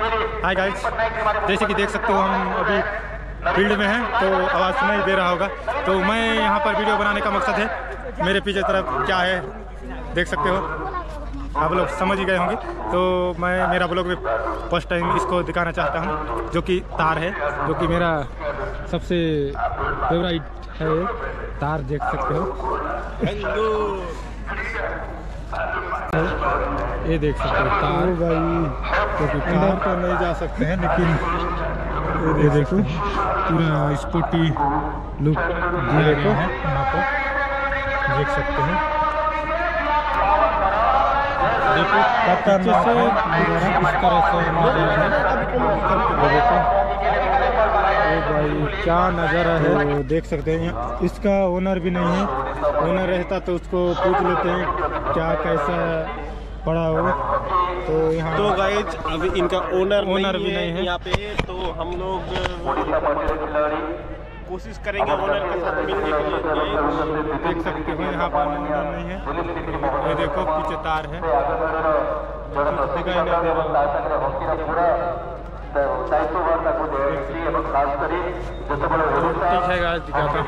Hi guys जैसे कि देख सकते हो, हम अभी फ़ील्ड में हैं तो आवाज़ सुनाई दे रहा होगा। तो मैं यहाँ पर वीडियो बनाने का मकसद है, मेरे पीछे तरफ़ क्या है, देख सकते हो। आप लोग समझ ही गए होंगे। तो मैं, मेरा ब्लॉग में फ़र्स्ट टाइम इसको दिखाना चाहता हूँ, जो कि तार है, जो कि मेरा सबसे फेवरेट है तार देख सकते हो। ये देख सकते हो तार। भाई। क्योंकि कार तो नहीं जा सकते हैं लेकिन ये देखो पूरा स्पोर्टी लुक दिया गया है यहाँ पर। देख सकते हैं। देखो पीछे से इस तरह से नज़ारा है। देखो। भाई क्या नज़ारा है वो देख सकते हैं। यहाँ इसका ओनर भी नहीं है। ओनर रहता तो उसको पूछ लेते हैं क्या कैसा पड़ा हो। तो यहाँ तो गाइज़ अभी इनका ओनर ओनर भी नहीं है। यहाँ पे तो हम लोग कोशिश करेंगे ओनर के साथ मिलने के। लिए देख सकते हो यहाँ पर ओनर नहीं है। ये देखो पीछे तार है। कुछ दिखाई नहीं दे रहा ठीक है गाइस दिखाता हूँ।